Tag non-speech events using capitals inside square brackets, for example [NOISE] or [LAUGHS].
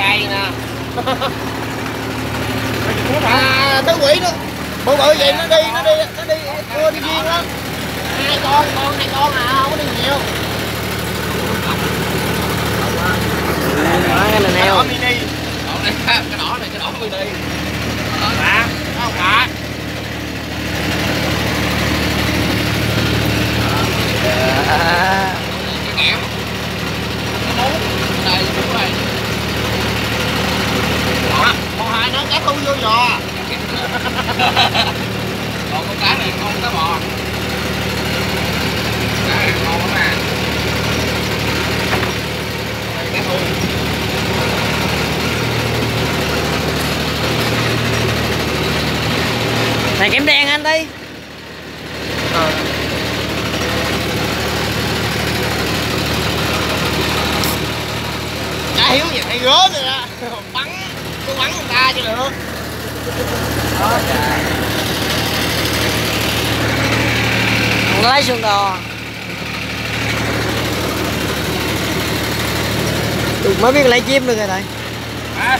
dài nè. [LAUGHS] À thứ quỷ nó bự bự vậy nó đi nó đi nó đi cua đi riêng lắm hai con con hai con à không có đi nhiều. Đó cái cái neo đỏ mini. Này cái đỏ này cái đỏ mini. À không phải. À, cái kẽm cái bún đây bún đây đó con cá thu vô giò. [LAUGHS] Còn con cá này con cá bò. Cá này ngon lắm nè đây cá thu. Này kém đen anh đi. Chả hiếu gì hay gớ rồi đó. [LAUGHS] Bắn tôi bắn người ta chứ được đó trời không lấy xuồng đò. Tụi mới biết lấy chim được rồi này. À,